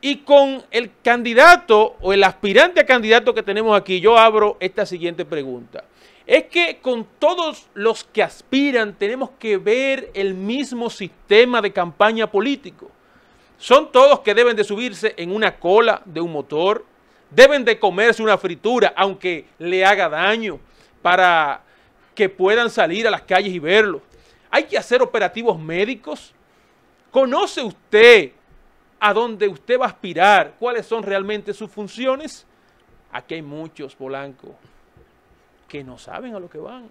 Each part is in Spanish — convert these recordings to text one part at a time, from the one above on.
Y con el candidato o el aspirante a candidato que tenemos aquí, yo abro esta siguiente pregunta. Es que con todos los que aspiran tenemos que ver el mismo sistema de campaña político. Son todos que deben de subirse en una cola de un motor, deben de comerse una fritura, aunque le haga daño, para que puedan salir a las calles y verlo. Hay que hacer operativos médicos. ¿Conoce usted a dónde usted va a aspirar? ¿Cuáles son realmente sus funciones? Aquí hay muchos, Polanco, que no saben a lo que van.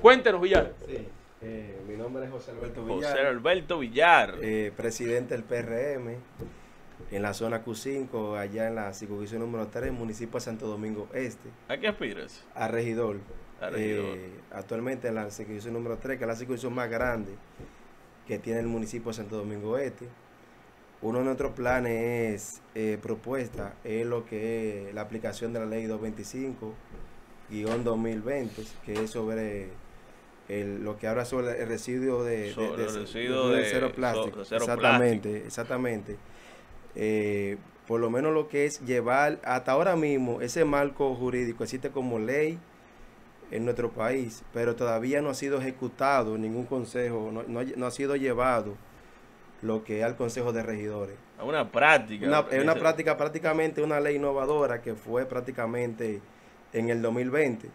Cuéntenos, Villar. Sí. Eh, mi nombre es José Alberto Villar. José Alberto Villar. Eh, presidente del PRM en la zona Q5, allá en la circunscripción número 3, municipio de Santo Domingo Este. ¿A qué aspiras? A regidor. A regidor. Eh, actualmente en la circunscripción número 3, que es la circunscripción más grande que tiene el municipio de Santo Domingo Este. Uno de nuestros planes es propuesta, es lo que es la aplicación de la ley 225-2020, que es sobre el, lo que habla sobre el residuo de, Sobre de, el de- residuo de de- cero plástico. cero exactamente, exactamente. Eh, por lo menos lo que es llevar, hasta ahora mismo, ese marco jurídico existe como ley en nuestro país, pero todavía no ha sido ejecutado ningún consejo, no, no- no ha sido llevado lo que es al consejo de regidores. A una práctica. Una, es una práctica, prácticamente una ley innovadora que fue prácticamente en el 2020,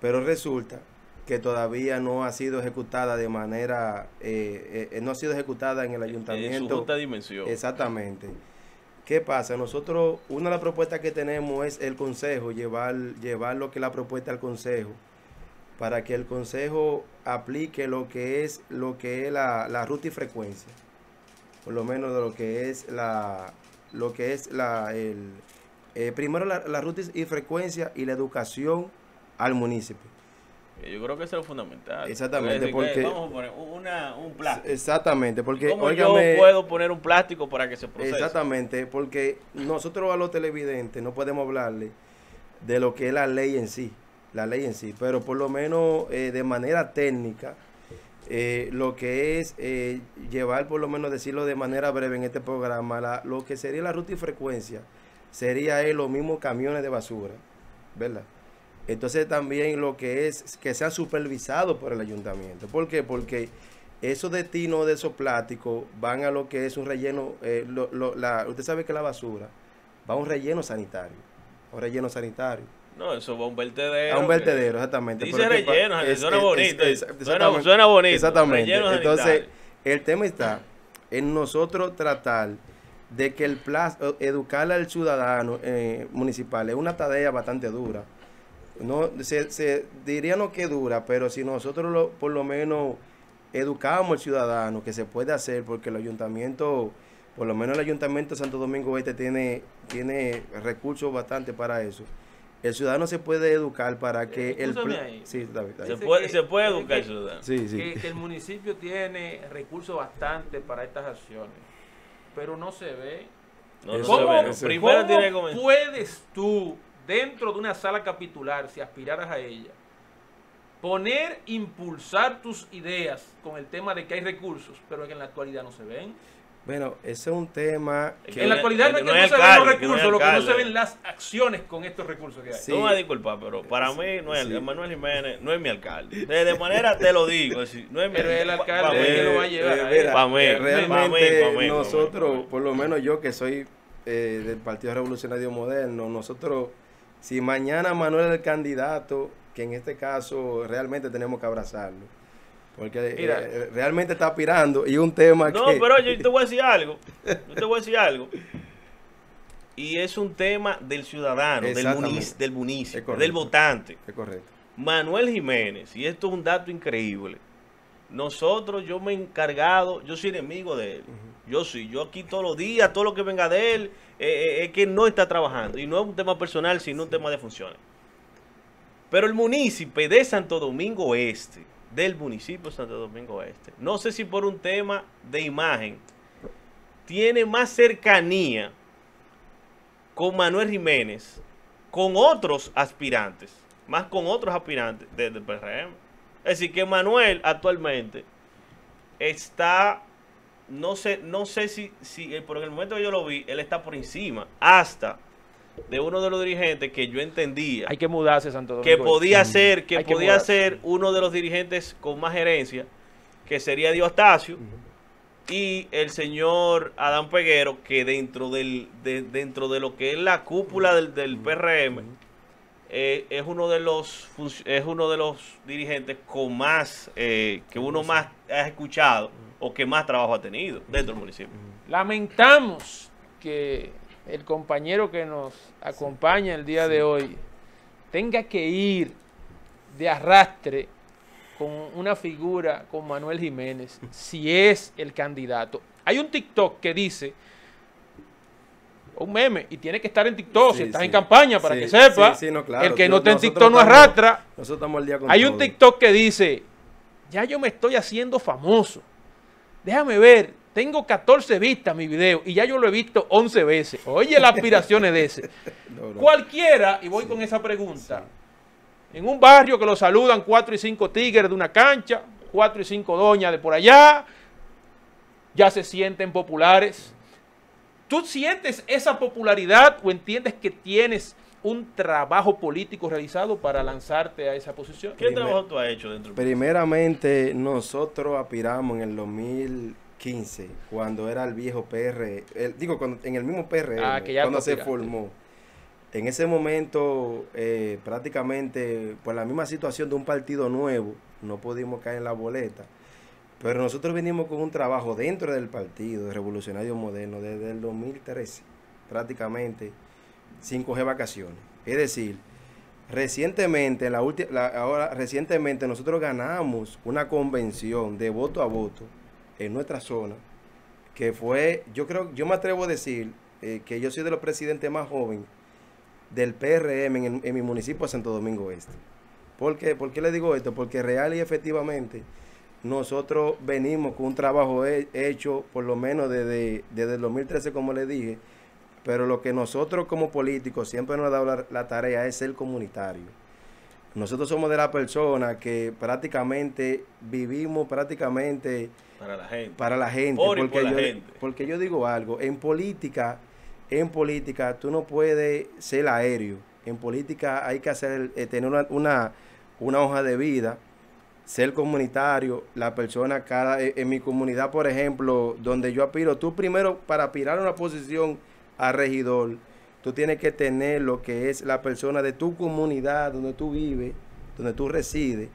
pero resulta que todavía no ha sido ejecutada de manera, eh, eh, no ha sido ejecutada en el En su ayuntamiento. justa dimensión. Exactamente. ¿Qué pasa? Nosotros, una de las propuestas que tenemos es el consejo, llevar, llevar lo que es la propuesta al consejo, para que el consejo aplique lo que es, lo que es la, la ruta y frecuencia. Por lo menos de lo que es la, lo que es la, el, eh, primero la, la ruta y frecuencia y la educación al municipio. Yo creo que eso es lo fundamental. Exactamente, porque- que Vamos a poner una, un plástico. Exactamente, porque ¿Cómo óigame- yo puedo poner un plástico para que se procese? Exactamente, porque nosotros a los televidentes no podemos hablarle de lo que es la ley en sí, la ley en sí, pero por lo menos eh, de manera técnica, eh, lo que es eh, llevar, por lo menos decirlo de manera breve en este programa, la- lo que sería la ruta y frecuencia, sería eh, los mismos camiones de basura, ¿verdad? Entonces también lo que es que sean supervisados por el ayuntamiento. ¿Por qué? Porque esos destinos de esos plásticos van a lo que es un relleno, eh, lo- lo- la- usted sabe que la basura va a un relleno sanitario, un relleno sanitario, No, eso va a un vertedero. a un que- vertedero, exactamente. Dice Pero ¿qué pa- relleno, es- suena es- bonito, es- suena- bonito, Exactamente. Entonces, el tema está en nosotros tratar de que el plas- educar al ciudadano eh, municipal es una tarea bastante dura. No, se, se diría no que dura, pero si nosotros lo- por lo menos educamos al ciudadano que se puede hacer, porque el ayuntamiento, por lo menos el ayuntamiento de Santo Domingo Este tiene, tiene recursos bastante para eso. El ciudadano se puede educar para que el. Sí, David, David. Se puede, se puede educar que- ciudadano. Sí, sí. que, que el municipio tiene recursos bastante para estas acciones, pero no se ve. No, no ¿Cómo- se ve. eso- Primero ¿Cómo tiene que comenzar. puedes tú, dentro de una sala capitular, si aspiraras a ella, poner, impulsar tus ideas con el tema de que hay recursos, pero que en la actualidad no se ven? Bueno, ese es un tema Es que... En la actualidad no es que no no, se ven los alcalde, que no recursos, lo que no se ven las acciones con estos recursos que hay. Sí. No me vas a disculpar, pero para mí no es, Sí. Manuel Jiménez no es mi alcalde. De, de manera te lo digo, es no es mi Pero el pa- alcalde pa' mí. es que lo va a llevar Eh, mira, Pa' mí, eh, pa' realmente mí, pa' mí, pa' nosotros, mí, pa' mí. por lo menos yo que soy eh, del Partido Revolucionario Moderno, nosotros, si mañana Manuel es el candidato, que en este caso realmente tenemos que abrazarlo, porque Mira. eh, realmente está aspirando y un tema No, que... pero yo te voy a decir algo. Yo te voy a decir algo. Y es un tema del ciudadano, del, Exactamente. munic- del municipio, correcto. del votante. Es correcto. Manuel Jiménez, y esto es un dato increíble. Nosotros, yo me he encargado, yo soy enemigo de él. Yo sí, yo aquí todos los días, todo lo que venga de él, eh, eh, es que no está trabajando. Y no es un tema personal, sino un tema de funciones. Pero el municipio de Santo Domingo Este, del municipio de Santo Domingo Este, no sé si por un tema de imagen, tiene más cercanía con Manuel Jiménez, con otros aspirantes, más con otros aspirantes de- del PRM. Es decir, que Manuel actualmente está no sé, no sé si, si eh, por el momento que yo lo vi, él está por encima, hasta de uno de los dirigentes que yo entendía Hay que mudarse, Santo Domingo. que podía ser, que Hay podía mudarse. ser uno de los dirigentes con más gerencia, que sería Diostacio, y el señor Adán Peguero, que dentro del, de, dentro de lo que es la cúpula del, del PRM, eh, es uno de los es uno de los dirigentes con más eh, que uno más ha escuchado o que más trabajo ha tenido dentro del municipio. Lamentamos que el compañero que nos acompaña el día de hoy tenga que ir de arrastre con una figura con Manuel Jiménez, si es el candidato. Hay un TikTok que dice, un meme, y tiene que estar en TikTok, si estás sí. en campaña, para que sepa. no, claro. el que no está en TikTok no estamos- arrastra. Nosotros estamos día con Hay un. TikTok que dice, ya yo me estoy haciendo famoso. Déjame ver, tengo 14 vistas mi video y ya yo lo he visto 11 veces. Oye las aspiraciones de ese. No, no. Cualquiera, y voy con esa pregunta, en un barrio que lo saludan 4 y 5 tigres de una cancha, 4 y 5 doñas de por allá, ya se sienten populares. ¿Tú sientes esa popularidad o entiendes que tienes un trabajo político realizado para lanzarte a esa posición? ¿Qué Primer- trabajo tú has hecho dentro del Primeramente, nosotros aspiramos en el 2015, cuando era el viejo PR, el- digo, cuando- en el mismo PR, Ah, ya cuando se formó. En ese momento, eh, prácticamente, por la misma situación de un partido nuevo, no pudimos caer en la boleta. Pero nosotros venimos con un trabajo dentro del partido de Revolucionario Moderno desde el 2013, prácticamente, sin coger vacaciones. Es decir, recientemente, la la- ahora recientemente nosotros ganamos una convención de voto a voto en nuestra zona, que fue, yo creo, yo me atrevo a decir eh, que yo soy de los presidentes más jóvenes del PRM en, mi municipio de Santo Domingo Este. ¿Por qué? ¿Por qué le digo esto? Porque real y efectivamente nosotros venimos con un trabajo he- hecho por lo menos desde, desde el 2013, como le dije, pero lo que nosotros como políticos siempre nos ha dado la, la tarea es ser comunitario. Nosotros somos de la persona que prácticamente vivimos prácticamente para la gente. para la gente. Por porque, por la yo, gente. porque yo digo algo, en política, en política tú no puedes ser aéreo. En política hay que hacer, eh, tener una, una, una hoja de vida, ser comunitario, la persona cada, eh, en mi comunidad, por ejemplo, donde yo aspiro, tú primero para aspirar a una posición a regidor, tú tienes que tener lo que es la persona de tu comunidad, donde tú vives, donde tú resides,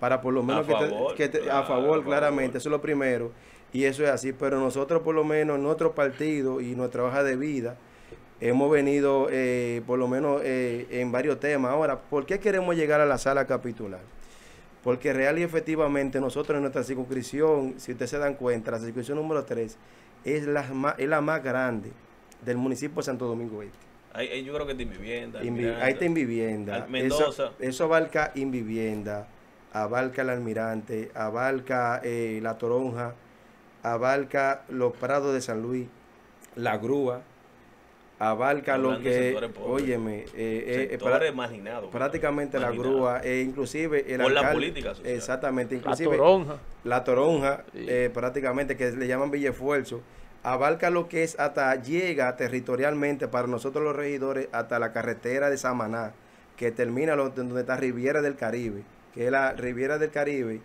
para por lo menos que te- favor, que te- a favor, a claramente, favor. eso es lo primero. Y eso es así, pero nosotros por lo menos, nuestro partido y nuestra hoja de vida, hemos venido eh, por lo menos eh, en varios temas. Ahora, ¿por qué queremos llegar a la sala capitular? Porque real y efectivamente nosotros en nuestra circunscripción, si ustedes se dan cuenta, la circunscripción número 3 es la más, es la más grande del municipio de Santo Domingo Este. Ahí- ahí yo creo que está en vivienda. Invi- ahí está en vivienda. Mendoza. Eso, eso abarca Invivienda, abarca el Almirante, abarca eh, la Toronja, abarca los Prados de San Luis, la Grúa, abarca lo Hablando que, óyeme, eh, eh, pra- marginados. prácticamente la. Grúa, e inclusive el Por la alcalde- política social. Exactamente, La inclusive toronja. la toronja, Sí. eh, prácticamente que le llaman Villefuerzo, abarca lo que es hasta, llega territorialmente para nosotros los regidores hasta la carretera de Samaná, que termina lo- donde está Riviera del Caribe, que es la Riviera del Caribe,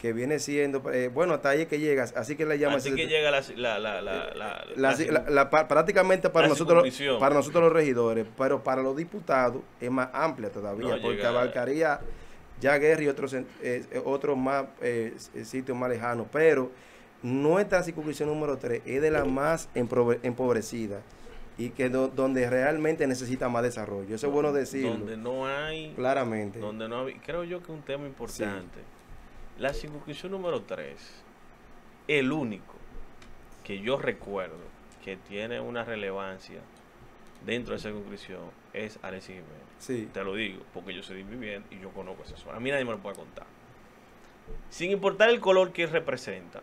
que viene siendo, eh, bueno, hasta ahí es que llegas, así que le llaman... Así que llega la, la, la, la, la- La- la- la- la- prácticamente para la nosotros para nosotros los regidores, pero para los diputados es más amplia todavía, No, porque llega- abarcaría ya Guerra y otros eh, eh, otros más eh, sitios más lejanos, pero nuestra circunscripción número 3 es de las más empobre- empobrecidas y que do- donde realmente necesita más desarrollo. Eso es bueno decirlo Donde no hay. claramente. Donde no hay. Creo yo que un tema importante. La circunscripción número 3. El único que yo recuerdo que tiene una relevancia dentro de esa circunscripción es Alexis Jiménez. Sí. Te lo digo, porque yo soy de vivienda y yo conozco esa zona. A mí nadie me lo puede contar. Sin importar el color que representa.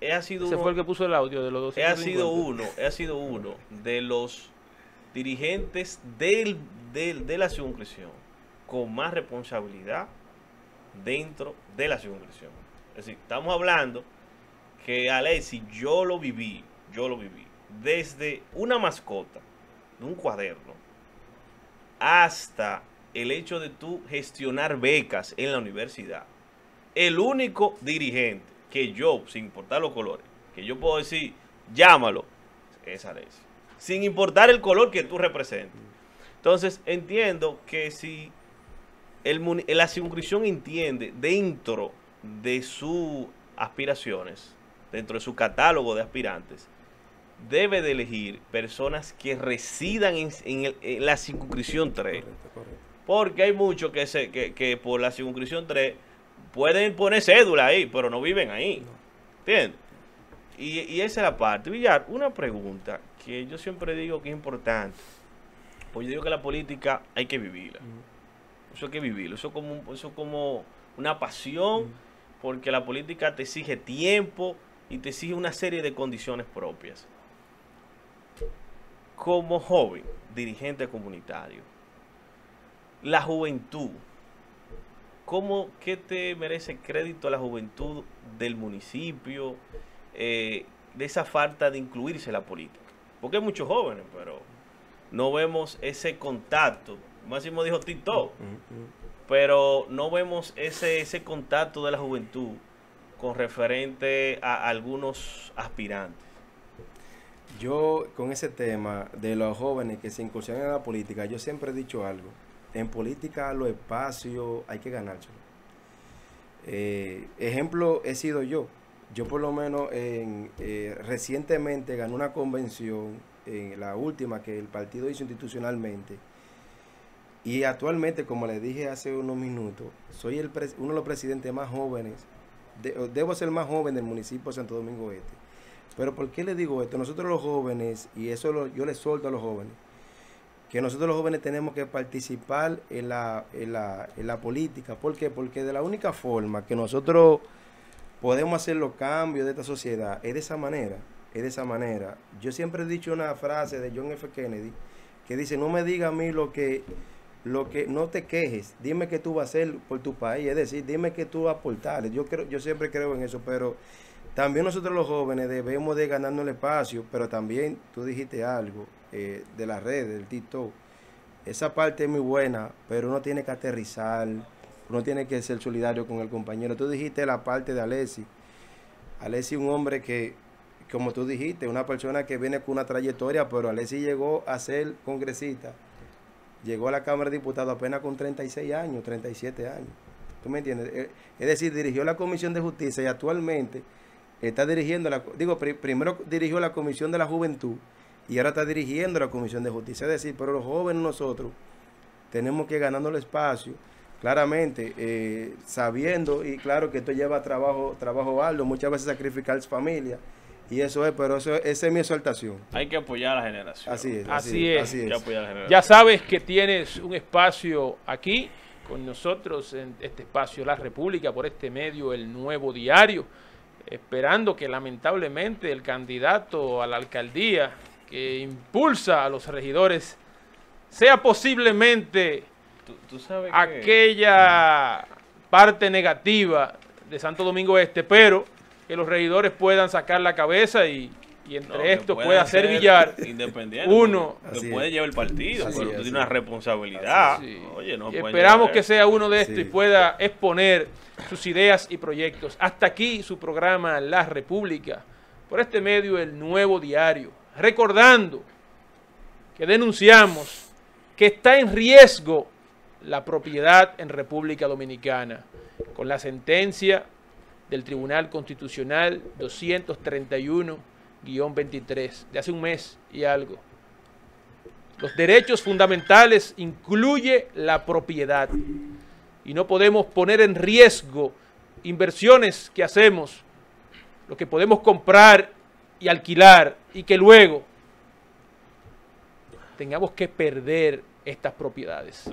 He ha sido Ese uno- fue el que puso el audio de los He ha 250. sido uno, he sido uno de los dirigentes del, del- de la circunscripción con más responsabilidad dentro de la circunscripción. Es decir, estamos hablando que Alexi, yo lo viví, yo lo viví, desde una mascota, de un cuaderno, hasta el hecho de tú gestionar becas en la universidad. El único dirigente que yo, sin importar los colores, que yo puedo decir, llámalo, es Alexi. Sin importar el color que tú representes. Entonces, entiendo que si el, la circunscripción entiende dentro de sus aspiraciones, dentro de su catálogo de aspirantes, debe de elegir personas que residan en, en el- en la circunscripción 3. Correcto, correcto. Porque hay muchos que, se, que, que por la circunscripción 3 pueden poner cédula ahí, pero no viven ahí. ¿Entiendes? Y, y esa es la parte. Villar, una pregunta que yo siempre digo que es importante. Pues yo digo que la política hay que vivirla. Eso hay que vivirlo. Eso es como, eso es como una pasión, porque la política te exige tiempo y te exige una serie de condiciones propias. Como joven, dirigente comunitario, la juventud, ¿cómo, ¿qué te merece crédito a la juventud del municipio eh, de esa falta de incluirse en la política? Porque hay muchos jóvenes, pero no vemos ese contacto. Máximo dijo TikTok, Ujú, ujú. pero no vemos ese, ese contacto de la juventud con referente a algunos aspirantes. Yo con ese tema de los jóvenes que se incursionan en la política, yo siempre he dicho algo. En política los espacios hay que ganárselo. Eh, ejemplo he sido yo. Yo por lo menos en, eh, recientemente gané una convención, en la última que el partido hizo institucionalmente. Y actualmente, como les dije hace unos minutos, soy el uno de los presidentes más jóvenes, debo ser más joven del municipio de Santo Domingo Este. Pero ¿por qué le digo esto? Nosotros los jóvenes, y eso lo- yo les suelto a los jóvenes, que nosotros los jóvenes tenemos que participar en la, en la, en la política. ¿Por qué? Porque de la única forma que nosotros podemos hacer los cambios de esta sociedad es de esa manera, es de esa manera. Yo siempre he dicho una frase de John F. Kennedy que dice, no me diga a mí lo que, lo que, no te quejes, dime qué tú vas a hacer por tu país, es decir, dime qué tú vas a aportar. Yo, creo, yo siempre creo en eso, pero también nosotros los jóvenes debemos de ganarnos el espacio, pero también tú dijiste algo eh, de las redes, del TikTok. Esa parte es muy buena, pero uno tiene que aterrizar, uno tiene que ser solidario con el compañero. Tú dijiste la parte de Alessi. Alessi es un hombre que, como tú dijiste, una persona que viene con una trayectoria, pero Alessi llegó a ser congresista. Llegó a la Cámara de Diputados apenas con 36 años, 37 años. ¿Tú me entiendes? Eh, Es decir, dirigió la Comisión de Justicia y actualmente está dirigiendo la... Digo, pri- primero dirigió la Comisión de la Juventud y ahora está dirigiendo la Comisión de Justicia. Es decir, pero los jóvenes nosotros tenemos que ganando el espacio, claramente, eh, sabiendo, y claro que esto lleva trabajo, trabajo arduo, muchas veces sacrificar familia, y eso es, pero eso, esa es mi exaltación. Hay que apoyar a la generación. Así es. Así es. Así Hay que a la generación. Ya sabes que tienes un espacio aquí con nosotros en este espacio La República, por este medio, el nuevo diario, esperando que lamentablemente el candidato a la alcaldía que impulsa a los regidores sea posiblemente Tú, tú sabes que... aquella parte negativa de Santo Domingo Este, pero que los regidores puedan sacar la cabeza y, y entre No, ser ser Villar independiente. uno. Que puede llevar el partido, Así pero es, tú tienes una es. responsabilidad. Sí. Oye, no esperamos llevar que sea uno de estos y pueda exponer sus ideas y proyectos. Hasta aquí su programa La República, por este medio el nuevo diario, recordando que denunciamos que está en riesgo la propiedad en República Dominicana con la sentencia del Tribunal Constitucional 231-23 de hace un mes y algo. Los derechos fundamentales incluye la propiedad y no podemos poner en riesgo inversiones que hacemos, lo que podemos comprar y alquilar y que luego tengamos que perder estas propiedades.